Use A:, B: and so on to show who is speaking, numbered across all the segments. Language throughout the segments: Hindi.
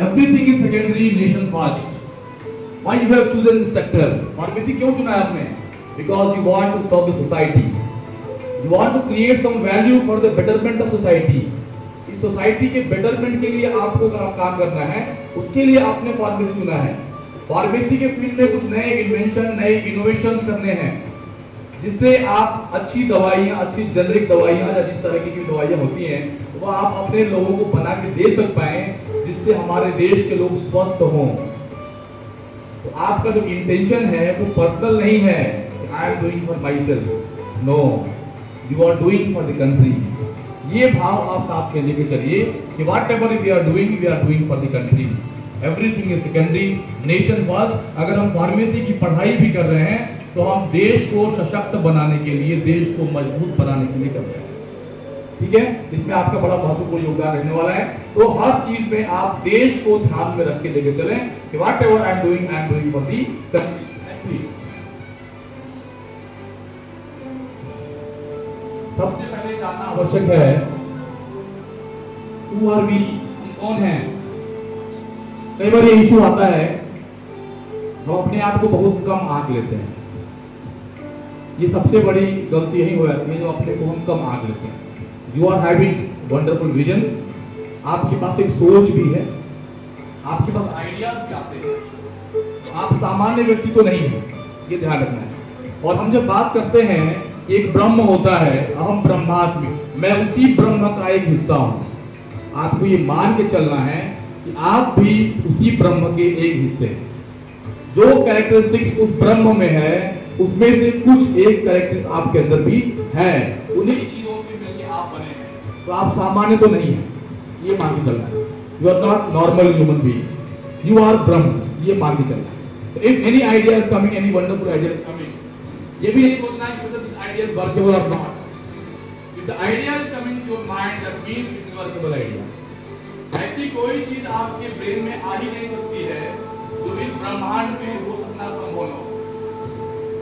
A: Everything is secondary nation first why you have chosen this sector pharmacy क्यों चुना है आपने because you want to serve the society you want to create some value for the betterment of society इस सोसाइटी के बेटरमेंट के लिए आपको काम करना है, उसके लिए आपने फार्मेसी चुना है। फार्मेसी के फ़ील्ड में कुछ नए इन्वेंशन नए इनोवेशन करने हैं, जिससे आप अच्छी दवाइयाँ, अच्छी जेनरिक दवाइयाँ, या जिस तरह की दवाइयाँ होती हैं, वो आप अपने लोगों को बना के दे सक पाएँ जिससे हमारे देश के लोग स्वस्थ हों। तो आपका जो इंटेंशन है, वो पर्सनल नहीं है I am doing for myself no you are doing for the country ये भाव आप साथ में लेके चलिए कि whatever we are doing we are doing for the country everything is secondary nation first अगर हम फार्मेसी की पढ़ाई भी कर रहे हैं तो हम देश को सशक्त बनाने के लिए, देश को मज़बूत बनाने के लिए कर रहे हैं। ठीक है? इसमें आपका बड़ा महत्वपूर्ण योगदान रहने वाला है। तो हर चीज़ में आप देश को ध्यान में रख के लेके चलें कि whatever I am doing I am doing for the country सबसे पहले जानना आवश्यक है हु आर वी कौन है? कई बार ये इशू आता है, हम अपने आप को बहुत कम आंक लेते हैं। ये सबसे बड़ी गलती यही हो जाती है जो अपने को हम कम आंक लेते हैं। You are having wonderful vision आपके पास एक सोच भी है। आपके पास आइडियाज़ भी आते हैं। आप सामान्य व्यक्ति तो नहीं है। ये ध्यान रखना है। और हम जब बात करते हैं एक ब्रह्म होता है, अहम ब्रह्मास्मि मैं उसी ब्रह्म का एक हिस्सा हूँ। आपको ये मान के चलना है कि आप भी उसी ब्रह्म के एक हिस्से हैं। जो कैरेक्टरिस्टिक्स उस ब्रह्म में है, उसमें से कुछ एक कैरेक्टरिस्ट आपके अंदर भी है। उन्हीं आप बने हैं। तो आप सामान्य तो नहीं है, ये मान के चलना है। You are not normal human being you are Brahma ये मान के चलना है। If any idea is coming any wonderful idea is coming ये भी नहीं सोचना है कि this idea is workable or not if the idea is coming to your mind, that means it is workable idea ऐसी कोई चीज़ आपके ब्रेन में आ ही नहीं सकती है, जो इस ब्रह्मांड में हो सकना संभव हो।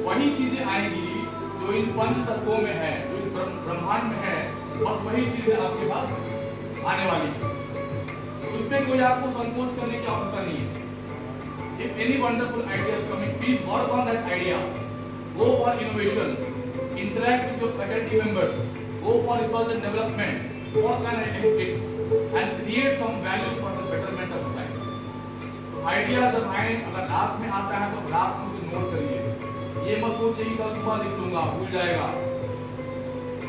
A: वही चीज़ें आएँगी जो इन पंच तत्वों में है, जो इस ब्रह्मांड में है बस वही चीज़ें आपके पास आने वाली है तो इसमें कोई आपको संकोच करने की आवश्यकता नहीं है if any wonderful idea coming please work on that idea go for innovation interact with your faculty members go for research and development work on it and create some value for the betterment of society तो आइडिया जब आए अगर रात में आता है तो रात में नोट करिए ये मत सोचिए कि कल सुबह लिख लूँगा भूल जाएगा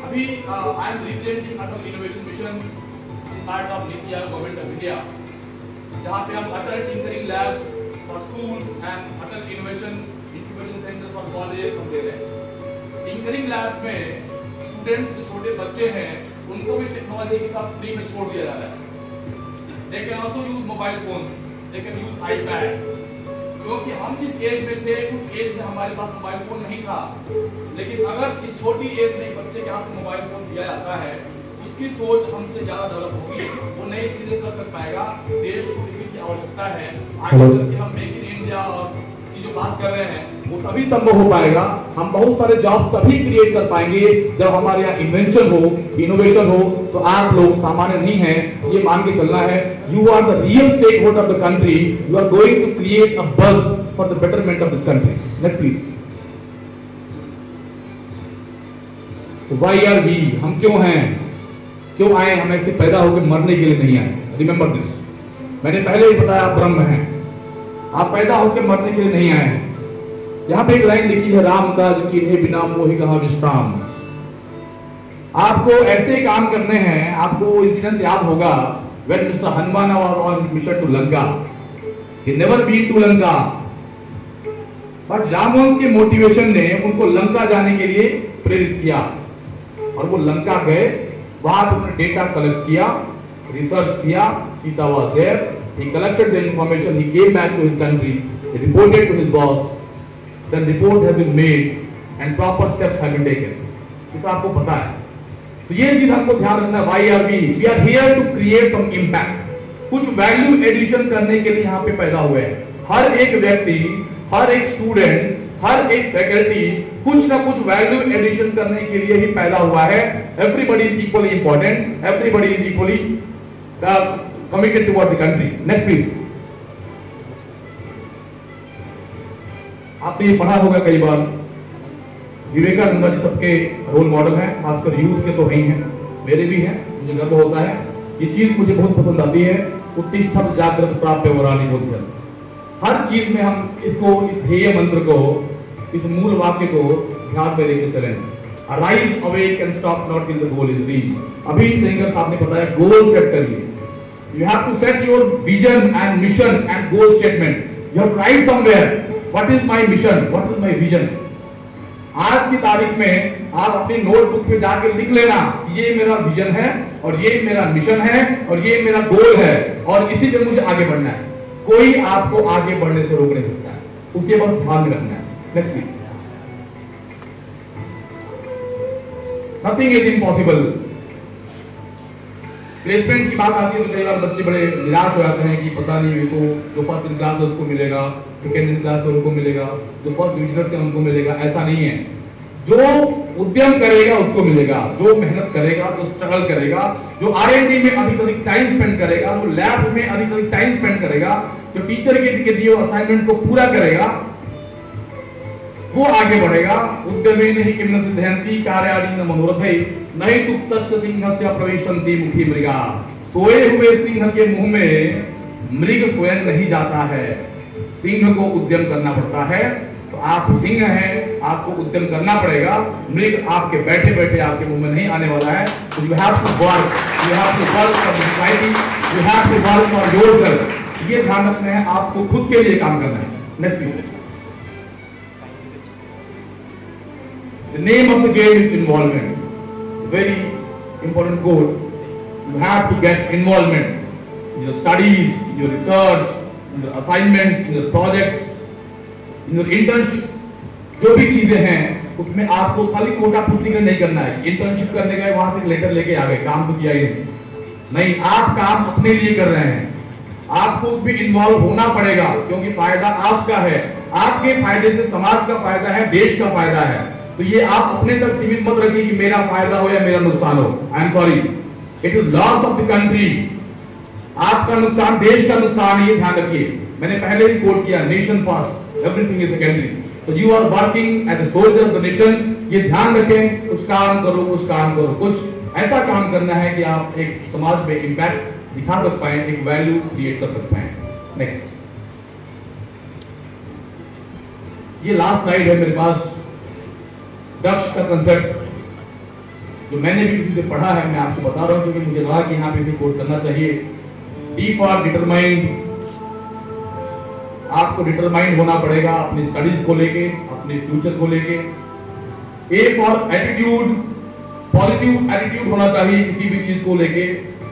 A: अभी I am representing Atal innovation mission in part of NITI Aayog government of India जहाँ पे हम Atal tinkering labs for schools and Atal innovation incubation centre for college हम दे रहे हैं। टिंकरिंग लैब्स में स्टूडेंट्स जो छोटे बच्चे हैं, उनको भी टेक्नोलॉजी के साथ फ्री में छोड़ दिया जा रहा है। They can also use mobile phones, they can use ipad क्योंकि हम जिस एज में थे उस एज में हमारे पास मोबाइल फ़ोन नहीं था। लेकिन अगर इस छोटी एज में बच्चे के हाथ मोबाइल फ़ोन दिया जाता है उसकी सोच हमसे ज़्यादा डेवलप होगी। वो नई चीज़ें कर सक पाएगा। देश को इसी की आवश्यकता है। आगे चल के हम मेक इन इंडिया और की जो बात कर रहे हैं वो तभी संभव हो पाएगा। हम बहुत सारे जॉब तभी क्रिएट कर पाएँगे जब हमारे यहाँ इन्वेंशन हो इनोवेशन हो तो आप लोग सामान्य नहीं है ये मान के चलना है। You are the real stakeholder of the country you are going to create a buzz for the betterment of this country next please why are we हम क्यों हैं? क्यों आए हम ऐसे पैदा होकर मरने के लिए नहीं आए? रिमेंबर दिस मैंने पहले ही बताया आप ब्रह्म हैं। आप पैदा होकर मरने के लिए नहीं आए हैं। यहाँ पे एक लाइन लिखी है, राम का जो कि बिना मोहि कहा विश्राम? आपको ऐसे काम करने हैं, आपको इंसिडेंट याद होगा when mister Hanuman mission to Lanka he never been to Lanka but Ramohan के मोटिवेशन ने उनको लंका जाने के लिए प्रेरित किया। और वो लंका गए, वहाँ पर उन्होंने डेटा कलेक्ट किया रिसर्च किया Sita was there he collected information he came back to his country reported to his boss then report has been made and proper steps have been taken. आपको पता है। तो ये चीज़ हमको ध्यान रखना why are we we are here to create some impact कुछ वैल्यू एडिशन करने के लिए यहाँ पे पैदा हुए हैं। हर एक व्यक्ति, हर एक स्टूडेंट हर एक फैकल्टी कुछ ना कुछ वैल्यू एडिशन करने के लिए ही पैदा हुआ है। Everybody is equally important everybody is equally committed toward the country. Next please. आपने ये पढ़ा होगा कई बार। विवेकानंद जी सबके रोल मॉडल हैं, खासकर यूथ के तो ही हैं मेरे भी हैं, मुझे गर्व होता है। ये चीज़ मुझे बहुत पसंद आती है उत्तिष्ठत जागृत प्राप्त वरानी बोलकर हर चीज़ में हम इसको, इस ध्येय मंत्र को, इस मूल वाक्य को ध्यान में लेकर चले। Arise awake and stop not in the goal is reach अभी सिंगर साहब ने बताया गोल सेट करिए। You have to set your vision and mission and goal statement you have write somewhere what is my mission what is my vision आज की तारीख में आप अपनी नोटबुक में जाके लिख लेना, ये मेरा विजन है और ये मेरा मिशन है और ये मेरा गोल है और इसी पे मुझे आगे बढ़ना है। कोई आपको आगे बढ़ने से रोक नहीं सकता। उसके ध्यान में रखना है। नथिंग इज़ इम्पॉसिबल प्लेसमेंट की बात आती है तो कई बार बच्चे बड़े निराश हो जाते हैं कि पता नहीं, मेरे को जो फ़र्स्ट क्लास है उसको मिलेगा सेकेंड क्लास है उनको मिलेगा, जो फ़र्स्ट डिविजन है उनको मिलेगा, ऐसा नहीं है। जो उद्यम करेगा उसको मिलेगा, जो मेहनत करेगा, जो स्ट्रगल करेगा, जो आर एन डी में अधिक अधिक टाइम स्पेंड करेगा, जो लैब में अधिक अधिक टाइम स्पेंड करेगा, जो टीचर के दिए असाइनमेंट को पूरा करेगा, वो आगे बढ़ेगा। उद्यमे नहीं किम सिद्धयंती कार्याणी न मनोरथ नहीं तुप्त सिंह से मुखी मृगा। सोए हुए सिंह के मुँह में मृग स्वयं नहीं जाता है। सिंह को उद्यम करना पड़ता है। तो आप सिंह हैं, आपको उद्यम करना पड़ेगा। मृग आपके बैठे बैठे आपके मुँह में नहीं आने वाला है। तो you have to work you have to work for you have to work for yourself ये ध्यान रखना है, आपको खुद के लिए काम करना है। Next The name of the game is. Very important goal. You have to get involvement in your studies, in your research, in your assignments, in your projects, in your internships. जो भी चीज़ें हैं उसमें आपको खाली कोटा पूर्ति नहीं करना है। इंटर्नशिप करने गए वहाँ से लेटर लेके आ गए काम तो किया ही नहीं। नहीं आप काम अपने लिए कर रहे हैं। आपको उसमें इन्वॉल्व होना पड़ेगा क्योंकि फ़ायदा आपका है। आपके फ़ायदे से समाज का फ़ायदा है देश का फ़ायदा है। तो ये आप अपने तक सीमित मत रखिए कि मेरा फ़ायदा हो या मेरा नुकसान हो। I am sorry it is loss of the country आपका नुकसान, देश का नुकसान, ये ध्यान रखिए। मैंने पहले भी कोट किया nation first everything is secondary तो you are working as soldier of the nation ये ध्यान रखें, कुछ काम करो, कुछ काम करो। कुछ ऐसा काम करना है कि आप एक समाज में इंपैक्ट दिखा सक पाए, एक वैल्यू क्रिएट कर सक पाए। नेक्स्ट ये लास्ट स्लाइड है मेरे पास। दक्ष का कंसेप्ट जो मैंने भी किसी से पढ़ा है, मैं आपको बता रहा हूँ, क्योंकि मुझे लगा कि यहाँ पे इसे कोट करना चाहिए। डी फॉर डिटरमाइंड आपको डिटरमाइंड होना पड़ेगा अपनी स्टडीज़ को लेके, अपने फ्यूचर को लेके। A for attitude positive attitude होना चाहिए किसी भी चीज़ को लेके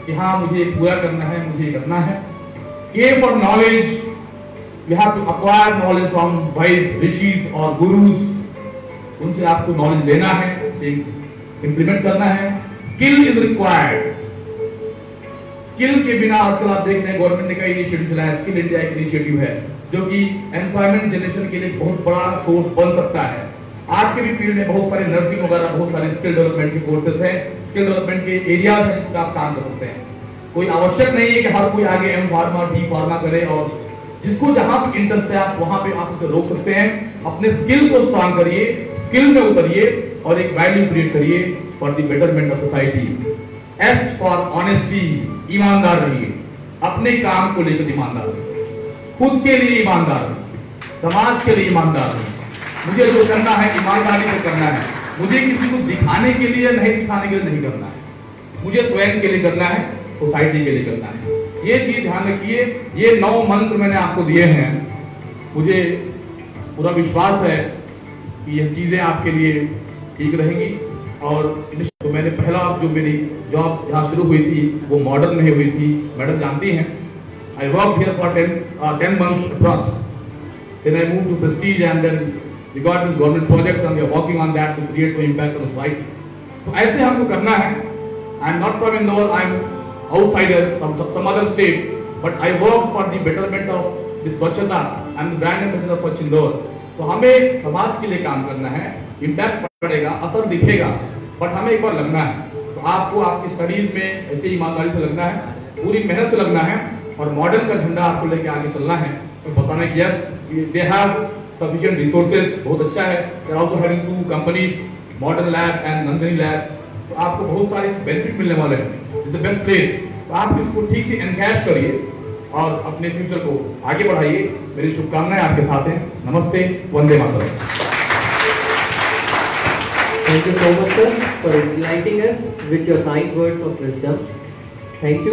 A: कि हाँ मुझे पूरा करना है, मुझे करना है। K for knowledge you have to acquire knowledge from wise rishis और गुरुज उनसे आपको नॉलेज लेना है इंप्लीमेंट करना है। स्किल इज़ रिक्वायर्ड स्किल के बिना आजकल आप देख रहे हैं गवर्नमेंट ने कई इनिशिएटिव चलाया स्किल इंडिया एक इनिशिएटिव है, जो कि एम्प्लॉयमेंट जनरेशन के लिए बहुत बड़ा सोर्स बन सकता है। आज के भी फ़ील्ड में बहुत सारे नर्सिंग वगैरह, बहुत सारे स्किल डेवलपमेंट के कोर्सेज हैं। स्किल डेवलपमेंट के एरियाज़ हैं जिसका आप काम कर सकते हैं। कोई आवश्यक नहीं है कि हर कोई आगे एम फार्मा डी फार्मा करे और जिसको जहाँ पर इंटरेस्ट है आप वहाँ पे आप रोक सकते हैं। अपने स्किल को स्ट्रॉन्ग करिए। स्किल में उतरिए और एक वैल्यू क्रिएट करिए for the betterment of society. S for honesty ईमानदार रहिए। अपने काम को लेकर ईमानदार खुद के लिए ईमानदार समाज के लिए ईमानदार मुझे जो करना है, ईमानदारी से करना है। मुझे किसी को दिखाने के लिए नहीं, दिखाने के लिए नहीं करना है। मुझे स्वयं के लिए करना है, सोसाइटी के लिए करना है। ये चीज़ ध्यान रखिए। ये नौ मंत्र मैंने आपको दिए हैं। मुझे पूरा विश्वास है कि ये चीज़ें आपके लिए ठीक रहेंगी। और तो मैंने पहला जो मेरी जॉब यहाँ शुरू हुई थी, वो मॉडर्न नहीं हुई थी। मैडम जानती हैं। I work here for ten ten month then I move to Prestige and then regarding government project and you working on that to create to impact on flight तो ऐसे हमको करना है। I am not from Indore I am outsider from some other state but I work for the betterment of the स्वच्छता and brand ambassador for Indore तो हमें समाज के लिए काम करना है इम्पैक्ट पड़ेगा, असर दिखेगा बट हमें एक बार लगना है। तो आपको आपके शरीर में ऐसे ईमानदारी से लगना है, पूरी मेहनत से लगना है, और मॉडर्न का झंडा आपको लेके आगे चलना है। तो बताना कि yes they have sufficient resources बहुत अच्छा है। Also having two companies modern lab and Nandini lab तो आपको बहुत सारे बेनिफिट मिलने वाले हैं। इज़ द बेस्ट प्लेस तो आप इसको ठीक से एनकैश करिए। और अपने फ्यूचर को आगे बढ़ाइए। मेरी शुभकामनाएँ आपके साथ हैं। नमस्ते। Vande Mataram.
B: Thank you so much sir for enlightening us with your night words of wisdom thank you